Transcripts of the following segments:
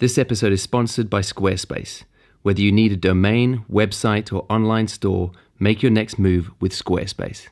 This episode is sponsored by Squarespace. Whether you need a domain, website, or online store, make your next move with Squarespace.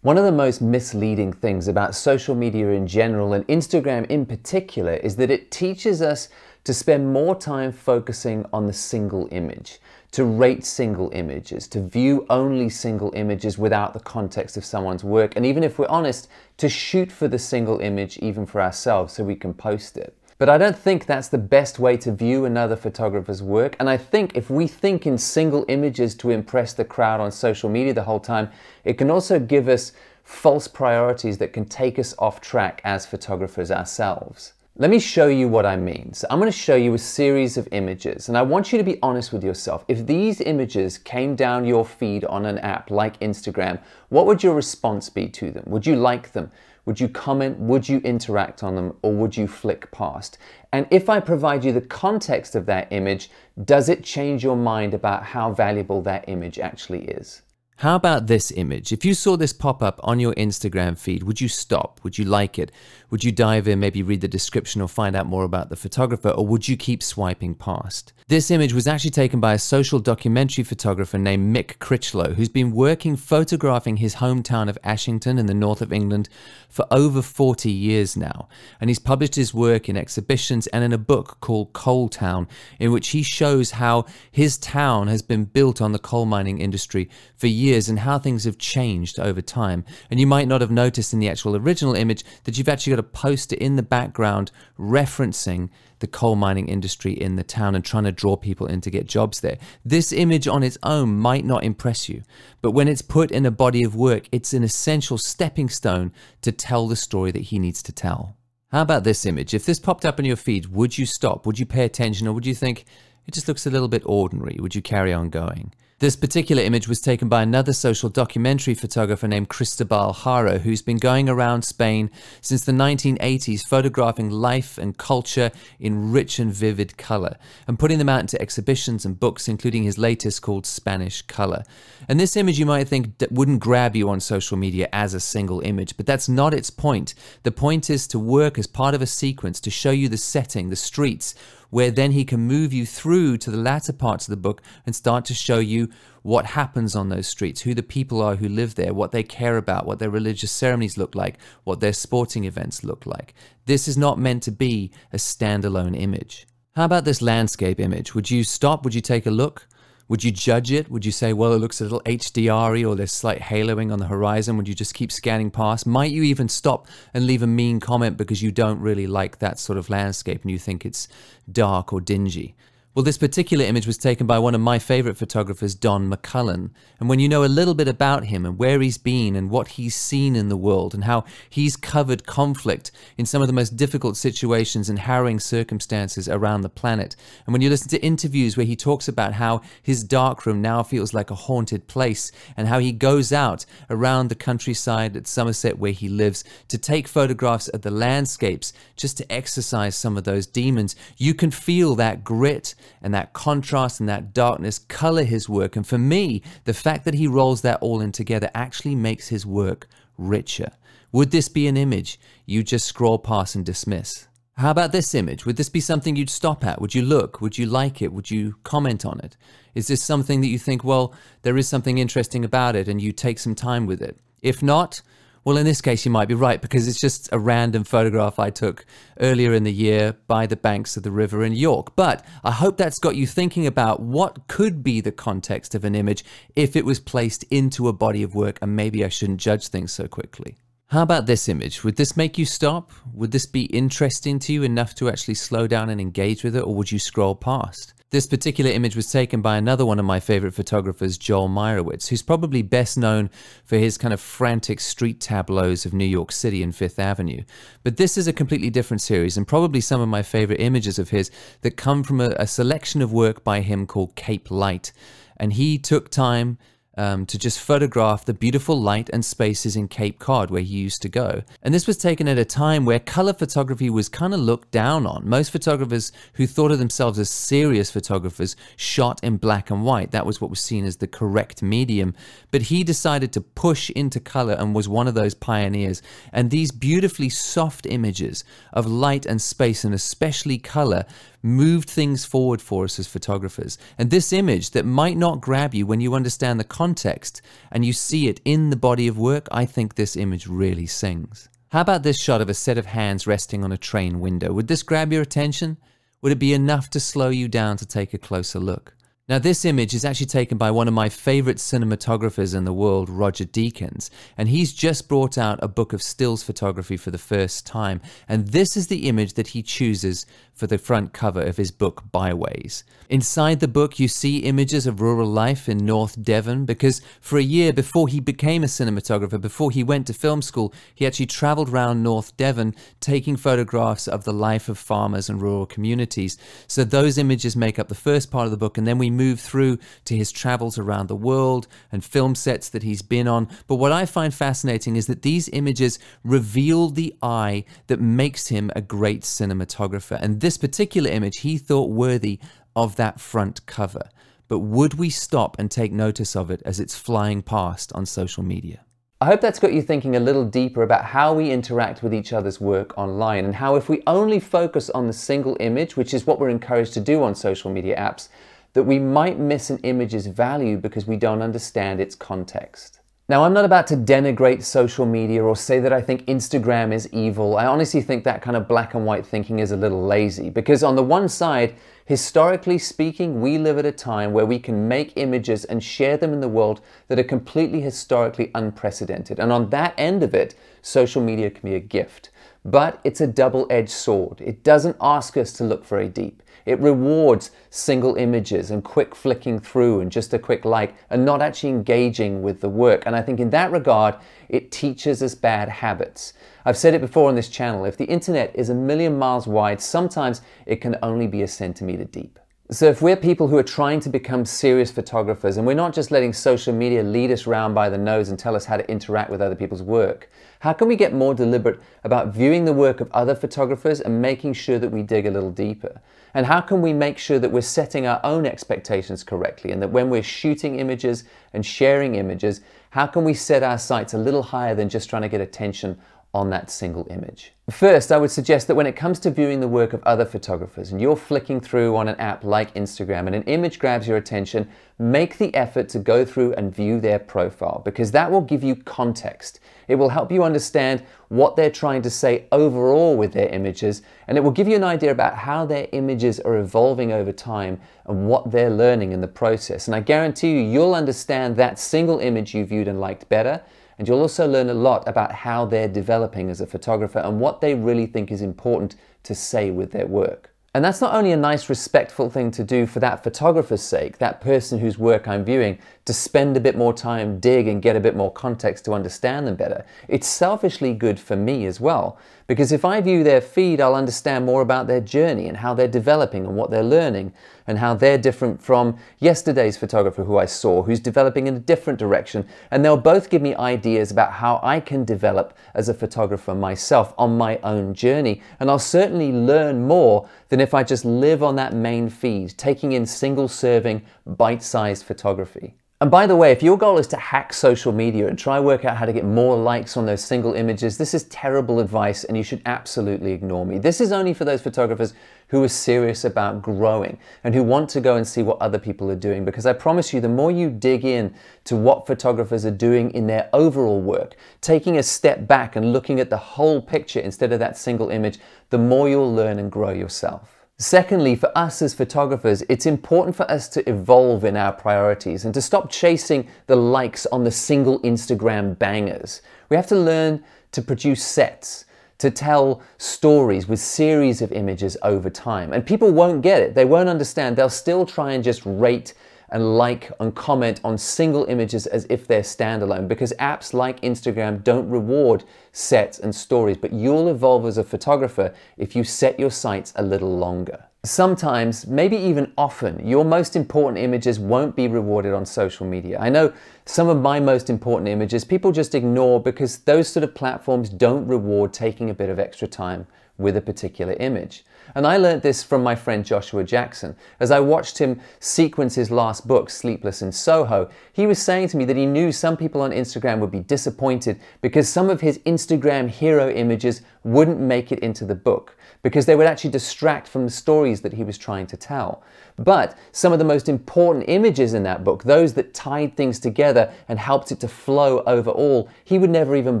One of the most misleading things about social media in general and Instagram in particular is that it teaches us to spend more time focusing on the single image, to rate single images, to view only single images without the context of someone's work, and even if we're honest, to shoot for the single image even for ourselves so we can post it. But I don't think that's the best way to view another photographer's work. And I think if we think in single images to impress the crowd on social media the whole time, it can also give us false priorities that can take us off track as photographers ourselves. Let me show you what I mean. So I'm going to show you a series of images and I want you to be honest with yourself. If these images came down your feed on an app like Instagram, what would your response be to them? Would you like them? Would you comment? Would you interact on them? Or would you flick past? And if I provide you the context of that image, does it change your mind about how valuable that image actually is? How about this image? If you saw this pop up on your Instagram feed, would you stop? Would you like it? Would you dive in, maybe read the description or find out more about the photographer, or would you keep swiping past? This image was actually taken by a social documentary photographer named Mik Critchlow, who's been working photographing his hometown of Ashington in the north of England for over 40 years now. And he's published his work in exhibitions and in a book called Coal Town, in which he shows how his town has been built on the coal mining industry for years and how things have changed over time. And you might not have noticed in the actual original image that you've actually got a poster in the background referencing the coal mining industry in the town and trying to draw people in to get jobs there. This image on its own might not impress you, but when it's put in a body of work, it's an essential stepping stone to tell the story that he needs to tell. How about this image? If this popped up in your feed, would you stop? Would you pay attention or would you think it just looks a little bit ordinary? Would you carry on going? This particular image was taken by another social documentary photographer named Cristobal Hara, who's been going around Spain since the 1980s, photographing life and culture in rich and vivid color, and putting them out into exhibitions and books, including his latest called Spanish Color. And this image you might think wouldn't grab you on social media as a single image, but that's not its point. The point is to work as part of a sequence to show you the setting, the streets, where then he can move you through to the latter parts of the book and start to show you what happens on those streets, who the people are who live there, what they care about, what their religious ceremonies look like, what their sporting events look like. This is not meant to be a standalone image. How about this landscape image? Would you stop? Would you take a look? Would you judge it? Would you say, well, it looks a little HDR or there's slight haloing on the horizon? Would you just keep scanning past? Might you even stop and leave a mean comment because you don't really like that sort of landscape and you think it's dark or dingy? Well, this particular image was taken by one of my favorite photographers, Don McCullin. And when you know a little bit about him and where he's been and what he's seen in the world and how he's covered conflict in some of the most difficult situations and harrowing circumstances around the planet, and when you listen to interviews where he talks about how his darkroom now feels like a haunted place and how he goes out around the countryside at Somerset where he lives to take photographs of the landscapes just to exercise some of those demons, you can feel that grit and that contrast and that darkness color his work. And for me, the fact that he rolls that all in together actually makes his work richer. Would this be an image you just scroll past and dismiss? How about this image? Would this be something you'd stop at? Would you look? Would you like it? Would you comment on it? Is this something that you think, well, there is something interesting about it and you take some time with it? If not, well, in this case, you might be right because it's just a random photograph I took earlier in the year by the banks of the river in York. But I hope that's got you thinking about what could be the context of an image if it was placed into a body of work, and maybe I shouldn't judge things so quickly. How about this image? Would this make you stop? Would this be interesting to you enough to actually slow down and engage with it, or would you scroll past? This particular image was taken by another one of my favorite photographers, Joel Meyerowitz, who's probably best known for his kind of frantic street tableaus of New York City and Fifth Avenue. But this is a completely different series, and probably some of my favorite images of his that come from a, a selection of work by him called Cape Light. And he took time um, to just photograph the beautiful light and spaces in Cape Cod where he used to go. And this was taken at a time where color photography was kind of looked down on. Most photographers who thought of themselves as serious photographers shot in black and white. That was what was seen as the correct medium. But he decided to push into color and was one of those pioneers. And these beautifully soft images of light and space and especially color moved things forward for us as photographers. And this image that might not grab you when you understand the context and you see it in the body of work, I think this image really sings. How about this shot of a set of hands resting on a train window? Would this grab your attention? Would it be enough to slow you down to take a closer look? Now, this image is actually taken by one of my favorite cinematographers in the world, Roger Deakins, and he's just brought out a book of stills photography for the first time. And this is the image that he chooses for the front cover of his book, Byways. Inside the book, you see images of rural life in North Devon because for a year before he became a cinematographer, before he went to film school, he actually traveled around North Devon taking photographs of the life of farmers and rural communities. So those images make up the first part of the book, and then we move through to his travels around the world and film sets that he's been on. But what I find fascinating is that these images reveal the eye that makes him a great cinematographer. And this particular image he thought worthy of that front cover. But would we stop and take notice of it as it's flying past on social media? I hope that's got you thinking a little deeper about how we interact with each other's work online and how if we only focus on the single image, which is what we're encouraged to do on social media apps, that we might miss an image's value because we don't understand its context. Now, I'm not about to denigrate social media or say that I think Instagram is evil. I honestly think that kind of black and white thinking is a little lazy because, on the one side, historically speaking, we live at a time where we can make images and share them in the world that are completely historically unprecedented. And on that end of it, social media can be a gift. But it's a double edged sword. It doesn't ask us to look very deep. It rewards single images and quick flicking through and just a quick like and not actually engaging with the work. And I think in that regard, it teaches us bad habits. I've said it before on this channel, if the internet is a million miles wide, sometimes it can only be a centimeter deep. So if we're people who are trying to become serious photographers and we're not just letting social media lead us round by the nose and tell us how to interact with other people's work, how can we get more deliberate about viewing the work of other photographers and making sure that we dig a little deeper? And how can we make sure that we're setting our own expectations correctly and that when we're shooting images and sharing images, how can we set our sights a little higher than just trying to get attention on that single image. First, I would suggest that when it comes to viewing the work of other photographers and you're flicking through on an app like Instagram and an image grabs your attention, make the effort to go through and view their profile because that will give you context. It will help you understand what they're trying to say overall with their images and it will give you an idea about how their images are evolving over time and what they're learning in the process. And I guarantee you, you'll understand that single image you viewed and liked better and you'll also learn a lot about how they're developing as a photographer and what they really think is important to say with their work. And that's not only a nice, respectful thing to do for that photographer's sake, that person whose work I'm viewing, to spend a bit more time, dig, and get a bit more context to understand them better. It's selfishly good for me as well, because if I view their feed, I'll understand more about their journey and how they're developing and what they're learning, and how they're different from yesterday's photographer who I saw, who's developing in a different direction. And they'll both give me ideas about how I can develop as a photographer myself on my own journey. And I'll certainly learn more than if I just live on that main feed, taking in single serving, bite sized photography. And by the way, if your goal is to hack social media and try work out how to get more likes on those single images, this is terrible advice and you should absolutely ignore me. This is only for those photographers who are serious about growing and who want to go and see what other people are doing because I promise you the more you dig in to what photographers are doing in their overall work, taking a step back and looking at the whole picture instead of that single image, the more you'll learn and grow yourself. Secondly, for us as photographers, it's important for us to evolve in our priorities and to stop chasing the likes on the single Instagram bangers. We have to learn to produce sets, to tell stories with series of images over time. And people won't get it. They won't understand. They'll still try and just rate and like and comment on single images as if they're standalone because apps like Instagram don't reward sets and stories, but you'll evolve as a photographer if you set your sights a little longer. Sometimes, maybe even often, your most important images won't be rewarded on social media. I know some of my most important images people just ignore because those sort of platforms don't reward taking a bit of extra time with a particular image. And I learned this from my friend Joshua Jackson. As I watched him sequence his last book, Sleepless in Soho, he was saying to me that he knew some people on Instagram would be disappointed because some of his Instagram hero images wouldn't make it into the book. because they would actually distract from the stories that he was trying to tell. But some of the most important images in that book, those that tied things together and helped it to flow overall, he would never even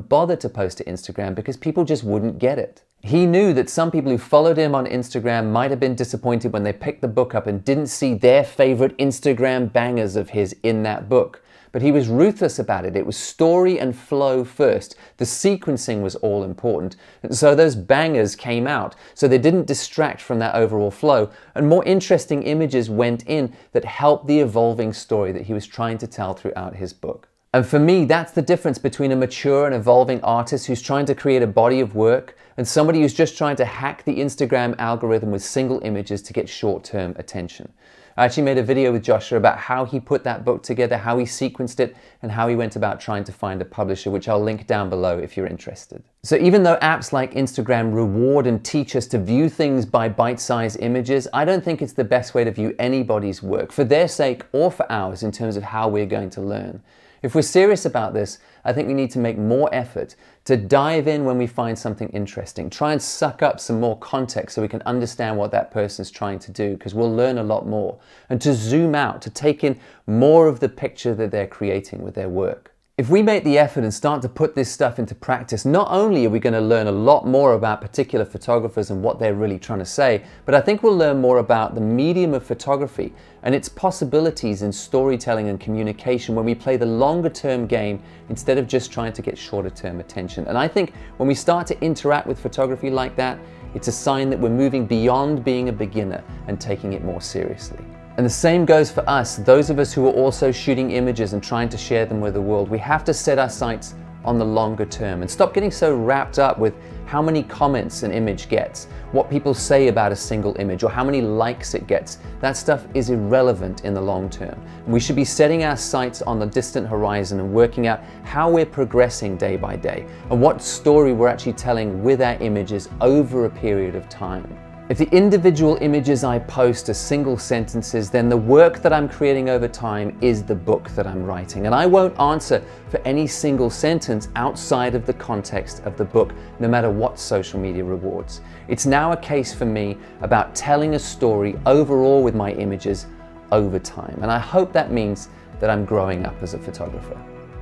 bother to post to Instagram because people just wouldn't get it. He knew that some people who followed him on Instagram might have been disappointed when they picked the book up and didn't see their favorite Instagram bangers of his in that book. But he was ruthless about it. It was story and flow first. The sequencing was all important. And so those bangers came out. So they didn't distract from that overall flow. And more interesting images went in that helped the evolving story that he was trying to tell throughout his book. And for me, that's the difference between a mature and evolving artist who's trying to create a body of work and somebody who's just trying to hack the Instagram algorithm with single images to get short term attention. I actually made a video with Joshua about how he put that book together, how he sequenced it, and how he went about trying to find a publisher, which I'll link down below if you're interested. So even though apps like Instagram reward and teach us to view things by bite-sized images, I don't think it's the best way to view anybody's work, for their sake or for ours in terms of how we're going to learn. If we're serious about this, I think we need to make more effort to dive in when we find something interesting. Try and suck up some more context so we can understand what that person's trying to do because we'll learn a lot more. And to zoom out, to take in more of the picture that they're creating with their work. If we make the effort and start to put this stuff into practice, not only are we going to learn a lot more about particular photographers and what they're really trying to say, but I think we'll learn more about the medium of photography and its possibilities in storytelling and communication when we play the longer term game instead of just trying to get shorter term attention. And I think when we start to interact with photography like that, it's a sign that we're moving beyond being a beginner and taking it more seriously. And the same goes for us, those of us who are also shooting images and trying to share them with the world. We have to set our sights on the longer term and stop getting so wrapped up with how many comments an image gets, what people say about a single image, or how many likes it gets. That stuff is irrelevant in the long term. We should be setting our sights on the distant horizon and working out how we're progressing day by day and what story we're actually telling with our images over a period of time. If the individual images I post are single sentences, then the work that I'm creating over time is the book that I'm writing. And I won't answer for any single sentence outside of the context of the book, no matter what social media rewards. It's now a case for me about telling a story overall with my images over time. And I hope that means that I'm growing up as a photographer.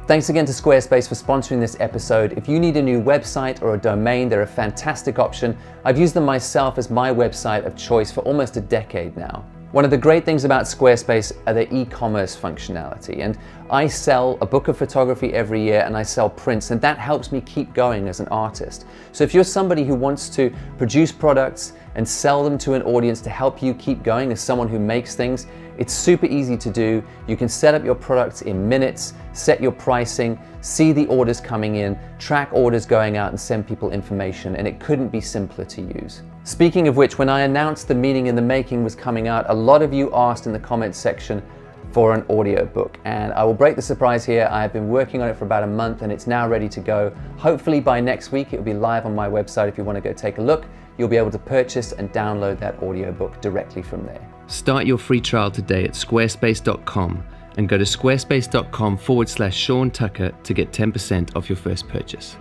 Thanks again to Squarespace for sponsoring this episode. If you need a new website or a domain, they're a fantastic option. I've used them myself as my website of choice for almost a decade now. One of the great things about Squarespace are their e-commerce functionality. And I sell a book of photography every year and I sell prints and that helps me keep going as an artist. So if you're somebody who wants to produce products and sell them to an audience to help you keep going as someone who makes things, it's super easy to do. You can set up your products in minutes, set your pricing, see the orders coming in, track orders going out and send people information, and it couldn't be simpler to use. Speaking of which, when I announced the Meaning in the Making was coming out, a lot of you asked in the comments section for an audiobook. And I will break the surprise here. I have been working on it for about a month and it's now ready to go. Hopefully by next week, it will be live on my website. If you want to go take a look, you'll be able to purchase and download that audiobook directly from there. Start your free trial today at squarespace.com and go to squarespace.com forward slash Sean Tucker to get 10% off your first purchase.